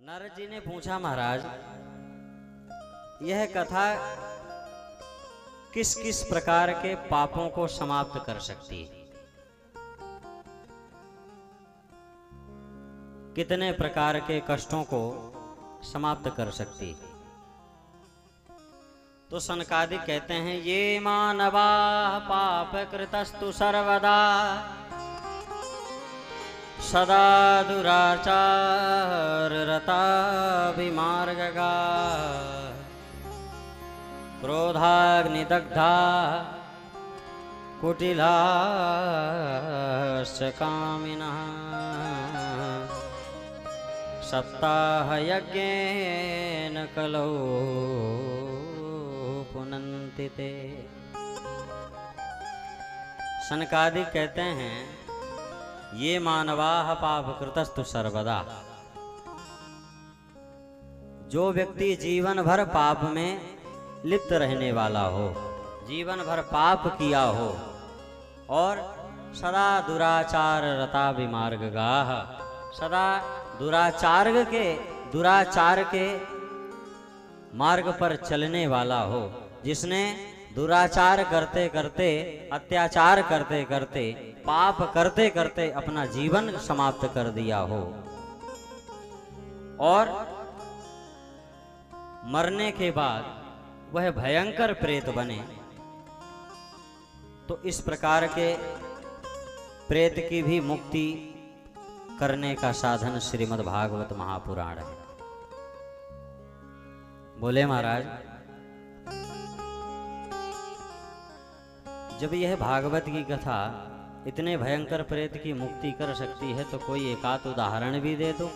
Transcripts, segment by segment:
नारद जी ने पूछा, महाराज, यह कथा किस किस प्रकार के पापों को समाप्त कर सकती है? कितने प्रकार के कष्टों को समाप्त कर सकती है? तो सनकादि कहते हैं, ये मानवा पाप कृतस्तु सर्वदा सदा दुराचार रता विमार्गगा क्रोधाग्निदग्धा कुटिलाश्च कामिनः सप्ताहयज्ञेन कलौ पुनन्ति ते सनकादि कहते हैं ये मानवाह पाप कृतस्तु सर्वदा। जो व्यक्ति जीवन भर पाप में लिप्त रहने वाला हो जीवन भर पाप किया हो, और सदा दुराचार रता विमार्ग गाह सदा दुराचार के दुराचार के मार्ग पर चलने वाला हो, जिसने दुराचार करते करते, अत्याचार करते करते, पाप करते करते अपना जीवन समाप्त कर दिया हो। और मरने के बाद वह भयंकर प्रेत बने। तो इस प्रकार के प्रेत की भी मुक्ति करने का साधन श्रीमद् भागवत महापुराण है। बोले महाराज जब यह भागवत की कथा इतने भयंकर प्रेत की मुक्ति कर सकती है तो कोई एकात उदाहरण भी दे दो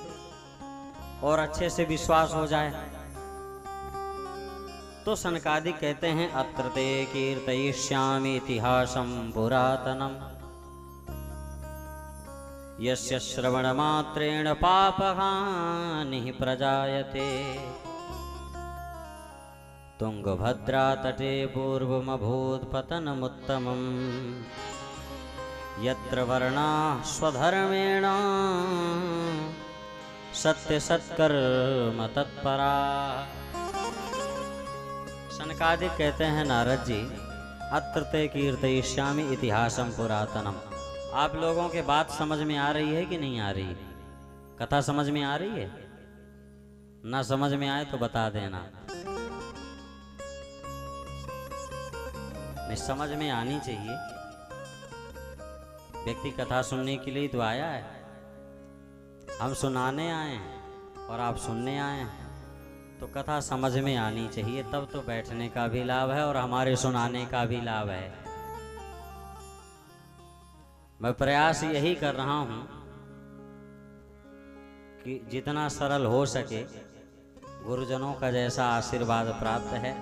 और अच्छे से विश्वास हो जाए। तो सनकादि कहते हैं अत्र ते कीर्तयिष्यामि इतिहासं पुरातनम्। यस्य श्रवणमात्रेण पापहानिः प्रजायते। तुङ्गभद्रातटे पूर्वमभूत्पतनमुत्तमम्। यत्र वर्णाः स्वधर्मेण सत्यसत्कर्म तत्परा सनकादिक कहते हैं, नारद जी अत्र ते इतिहासम पुरातनम। आप लोगों के बात समझ में आ रही है कि नहीं आ रही? कथा समझ में आ रही है? ना समझ में आए तो बता देना। नहीं समझ में आनी चाहिए। व्यक्ति कथा सुनने के लिए तो आया है। हम सुनाने आए हैं और आप सुनने आए हैं। तो कथा समझ में आनी चाहिए, तब तो बैठने का भी लाभ है और हमारे सुनाने का भी लाभ है। मैं प्रयास यही कर रहा हूँ कि जितना सरल हो सके, गुरुजनों का जैसा आशीर्वाद प्राप्त है।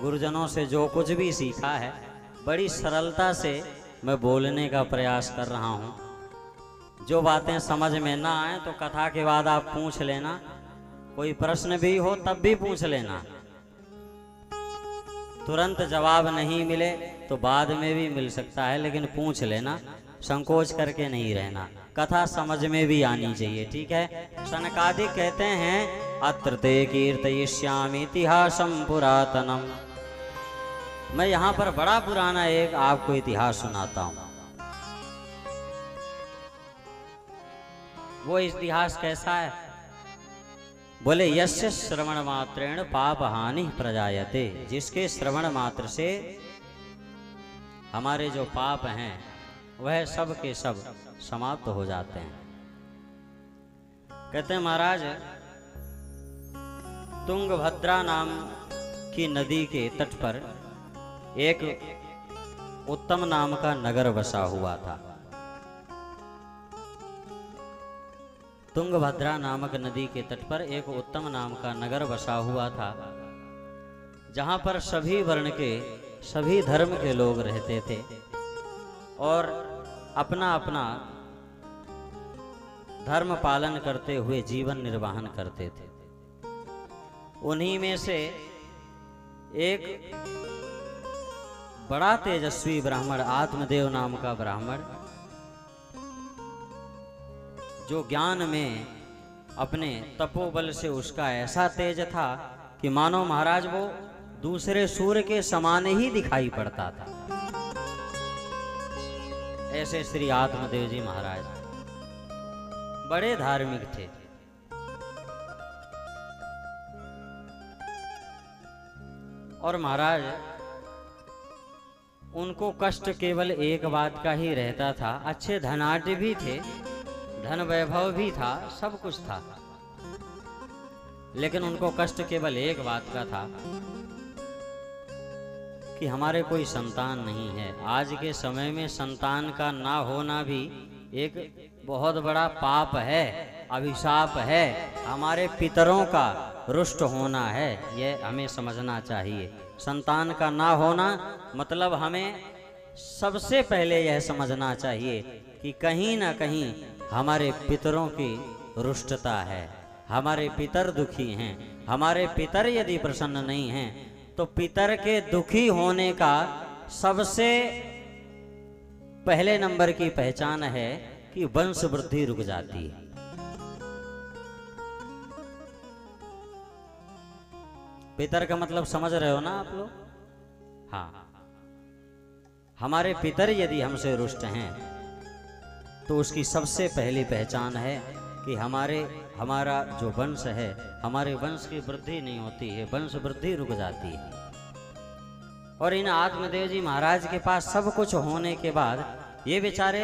गुरुजनों से जो कुछ भी सीखा है बड़ी सरलता से मैं बोलने का प्रयास कर रहा हूँ। जो बातें समझ में ना आए तो कथा के बाद आप पूछ लेना। कोई प्रश्न भी हो तब भी पूछ लेना। तुरंत जवाब नहीं मिले तो बाद में भी मिल सकता है, लेकिन पूछ लेना। संकोच करके नहीं रहना। कथा समझ में भी आनी चाहिए, ठीक है? सनकादि कहते हैं, अत्र ते कीर्तयिष्यामि इतिहासम पुरातनम। मैं यहाँ पर बड़ा पुराना एक आपको इतिहास सुनाता हूँ। वो इतिहास कैसा है? बोले यश श्रवण मात्रेण पाप हानि प्रजायते, जिसके श्रवण मात्र से हमारे जो पाप हैं, वह सब के सब समाप्त हो जाते हैं। कहते हैं, महाराज, तुंगभद्रा नाम की नदी के तट पर एक उत्तम नाम का नगर बसा हुआ था। तुंगभद्रा नामक नदी के तट पर एक उत्तम नाम का नगर बसा हुआ था, जहाँ पर सभी वर्ण के, सभी धर्म के लोग रहते थे और अपना अपना धर्म पालन करते हुए जीवन निर्वाहन करते थे। उन्हीं में से एक बड़ा तेजस्वी ब्राह्मण, आत्मदेव नाम का ब्राह्मण, जो ज्ञान में अपने तपोबल से उसका ऐसा तेज था कि मानो महाराज वो दूसरे सूर्य के समान ही दिखाई पड़ता था। ऐसे श्री आत्मदेव जी महाराज बड़े धार्मिक थे। और महाराज उनको कष्ट केवल एक बात का ही रहता था। अच्छे धनाढ़ भी थे, धन वैभव भी था, सब कुछ था। लेकिन उनको कष्ट केवल एक बात का था कि हमारे कोई संतान नहीं है। आज के समय में संतान का ना होना भी एक बहुत बड़ा पाप है, अभिशाप है। हमारे पितरों का रुष्ट होना है यह हमें समझना चाहिए। संतान का ना होना मतलब हमें सबसे पहले यह समझना चाहिए कि कहीं ना कहीं हमारे पितरों की रुष्टता है, हमारे पितर दुखी हैं, हमारे पितर यदि प्रसन्न नहीं हैं तो पितर के दुखी होने का सबसे पहले नंबर की पहचान है कि वंश वृद्धि रुक जाती है। पितर का मतलब समझ रहे हो ना आप लोग? हाँ। हमारे पितर यदि हमसे रुष्ट हैं तो उसकी सबसे पहली पहचान है कि हमारे, हमारा जो वंश है, हमारे वंश की वृद्धि नहीं होती है, वंश वृद्धि रुक जाती है। और इन आत्मदेव जी महाराज के पास सब कुछ होने के बाद ये बेचारे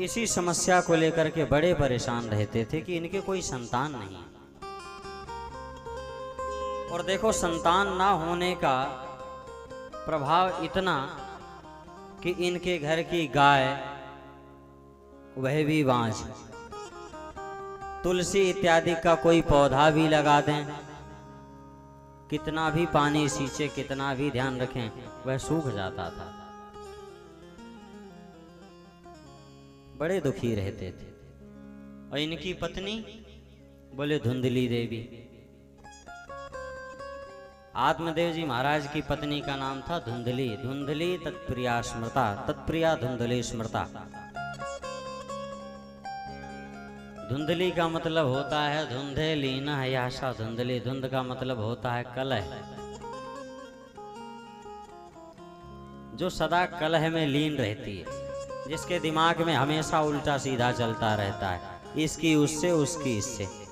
इसी समस्या को लेकर के बड़े परेशान रहते थे कि इनके कोई संतान नहीं। और देखो, संतान ना होने का प्रभाव इतना कि इनके घर की गाय, वह भी बांझ। तुलसी इत्यादि का कोई पौधा भी लगा दें। कितना भी पानी सींचे, कितना भी ध्यान रखें, वह सूख जाता था। बड़े दुखी रहते थे। और इनकी पत्नी बोले, धुंधली देवी आत्मदेव जी महाराज की पत्नी का नाम था धुंधली। धुंधली तत्प्रिया स्मृता। तत्प्रिया धुंधली स्मृता। धुंधली का मतलब होता है धुंधे लीना है याशा धुंधली। धुंध का मतलब होता है कलह। जो सदा कलह में लीन रहती है, जिसके दिमाग में हमेशा उल्टा सीधा चलता रहता है। इसकी, उससे, उसकी, इससे।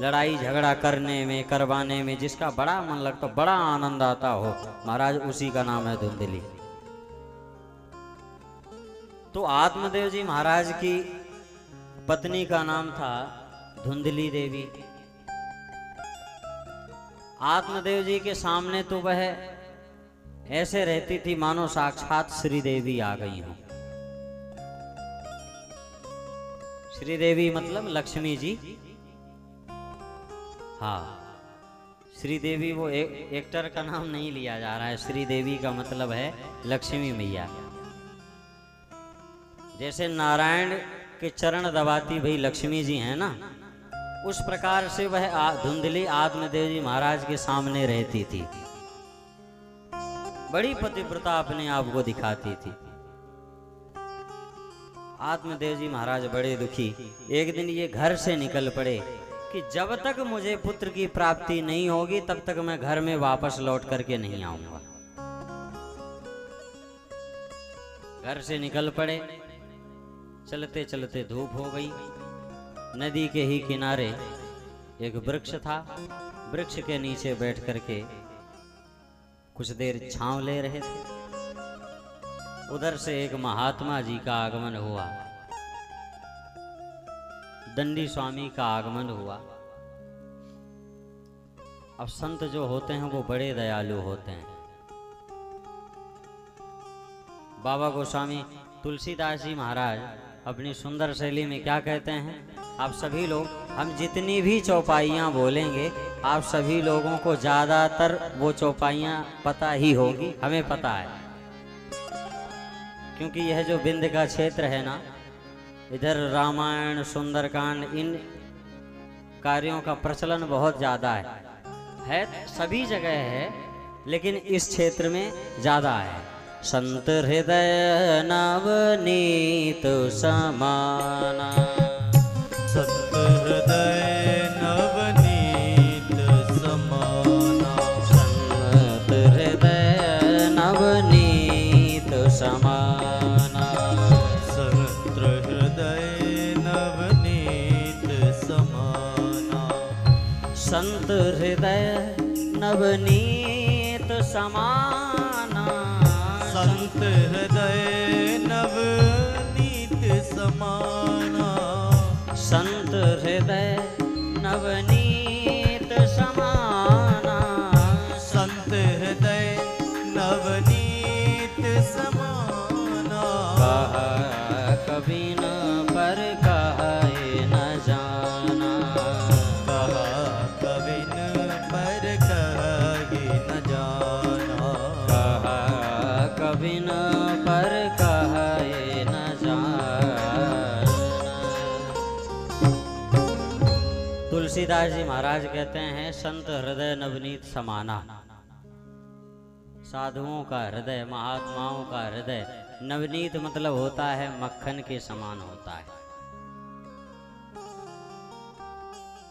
लड़ाई झगड़ा करने में, करवाने में, जिसका बड़ा मन लगता बड़ा आनंद आता हो। महाराज, उसी का नाम है धुंधली। तो आत्मदेव जी महाराज की पत्नी का नाम था धुंधली देवी। आत्मदेव जी के सामने तो वह ऐसे रहती थी, मानो साक्षात श्री देवी आ गई हो। श्री देवी मतलब लक्ष्मी जी। हाँ। श्री देवी वो ए, एक्टर का नाम नहीं लिया जा रहा है। श्री देवी का मतलब है लक्ष्मी मैया। जैसे नारायण के चरण दबाती भाई लक्ष्मी जी हैं ना उस प्रकार से वह धुंधली आत्मदेव जी महाराज के सामने रहती थी। बड़ी पतिव्रता अपने आप को दिखाती थी। आत्मदेव जी महाराज बड़े दुखी। एक दिन ये घर से निकल पड़े। कि जब तक मुझे पुत्र की प्राप्ति नहीं होगी, तब तक मैं घर में वापस लौट करके नहीं आऊँगा। घर से निकल पड़े। चलते चलते धूप हो गई। नदी के ही किनारे एक वृक्ष था। वृक्ष के नीचे बैठ करके कुछ देर छांव ले रहे थे। उधर से एक महात्मा जी का आगमन हुआ। दंडी स्वामी का आगमन हुआ। अब संत जो होते हैं, वो बड़े दयालु होते हैं। बाबा गोस्वामी तुलसीदास जी महाराज, अपनी सुंदर शैली में क्या कहते हैं? आप सभी लोग, हम जितनी भी चौपाइयाँ बोलेंगे, आप सभी लोगों को ज़्यादातर वो चौपाइयाँ पता ही होगी, हमें पता है। क्योंकि यह जो बिंद का क्षेत्र है ना इधर रामायण, सुंदरकांड, इन कार्यों का प्रचलन बहुत ज़्यादा है। है सभी जगह है, लेकिन इस क्षेत्र में ज़्यादा है। संत हृदय नवनीत समाना। संत संत हृदय नवनीत समाना। संत हृदय नवनीत समाना। संत हृदय नवनीत तुलसीदास जी महाराज कहते हैं, संत हृदय नवनीत समाना। साधुओं का हृदय, महात्माओं का हृदय, नवनीत मतलब होता है, मक्खन के समान होता है।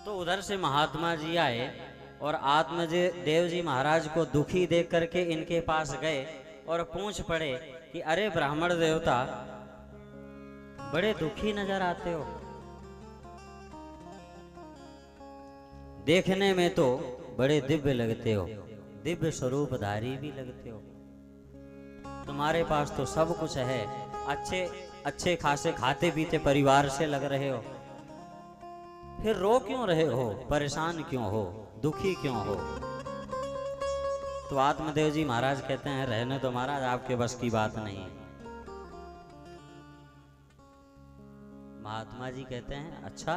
तो उधर से महात्मा जी आए और आत्मजे देव जी महाराज को दुखी देख करके इनके पास गए और पूछ पड़े कि, अरे ब्राह्मण देवता, बड़े दुखी नज़र आते हो? देखने में तो बड़े दिव्य लगते हो, दिव्य स्वरूपधारी भी लगते हो। तुम्हारे पास तो सब कुछ है, अच्छे अच्छे खासे खाते पीते परिवार से लग रहे हो। फिर रो क्यों रहे हो, परेशान क्यों हो, दुखी क्यों हो? तो आत्मदेव जी महाराज कहते हैं, रहने तो महाराज, आपके बस की बात नहीं है। महात्मा जी कहते हैं अच्छा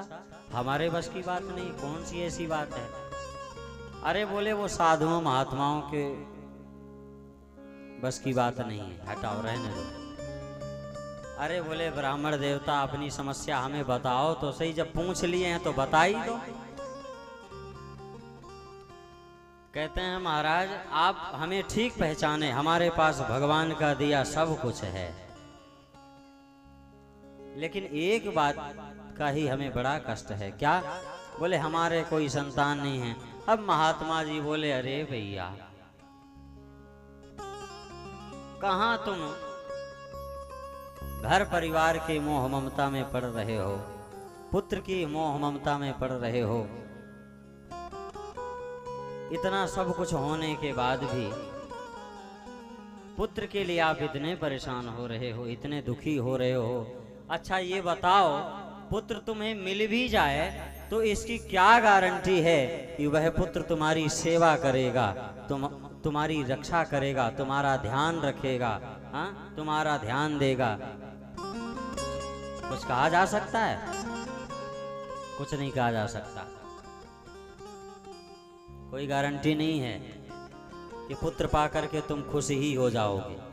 हमारे बस की बात नहीं, कौन सी ऐसी बात है? अरे बोले, वो साधुओं, महात्माओं के बस की बात नहीं है, हटाओ, रहने दो। अरे बोले, ब्राह्मण देवता, अपनी समस्या हमें बताओ तो सही, जब पूछ लिए हैं तो बता ही दो। कहते हैं, महाराज, आप हमें ठीक पहचाने, हमारे पास भगवान का दिया सब कुछ है। लेकिन एक बात का ही हमें बड़ा कष्ट है। क्या? बोले, हमारे कोई संतान नहीं है। अब महात्मा जी बोले, अरे भैया, कहा तुम? घर परिवार के मोह ममता में पड़ रहे हो, पुत्र की मोह ममता में पड़ रहे हो। इतना सब कुछ होने के बाद भी पुत्र के लिए आप इतने परेशान हो रहे हो, इतने दुखी हो रहे हो अच्छा ये बताओ, पुत्र तुम्हें मिल भी जाए तो इसकी क्या गारंटी है कि वह पुत्र तुम्हारी सेवा करेगा, तुम, तुम्हारी रक्षा करेगा, तुम्हारा ध्यान रखेगा हाँ तुम्हारा ध्यान देगा? कुछ कहा जा सकता है? कुछ नहीं कहा जा सकता। कोई गारंटी नहीं है कि पुत्र पाकर के तुम खुश ही हो जाओगे।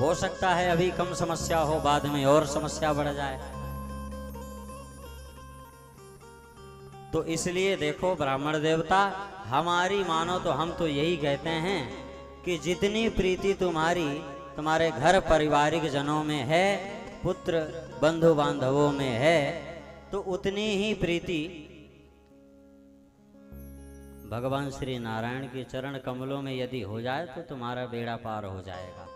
हो सकता है अभी कम समस्या हो, बाद में और समस्या बढ़ जाए। तो इसलिए देखो ब्राह्मण देवता, हमारी मानो तो हम तो यही कहते हैं कि जितनी प्रीति तुम्हारी तुम्हारे घर पारिवारिक जनों में है, पुत्र बंधु बांधवों में है तो उतनी ही प्रीति भगवान श्री नारायण के चरण कमलों में यदि हो जाए तो तुम्हारा बेड़ा पार हो जाएगा।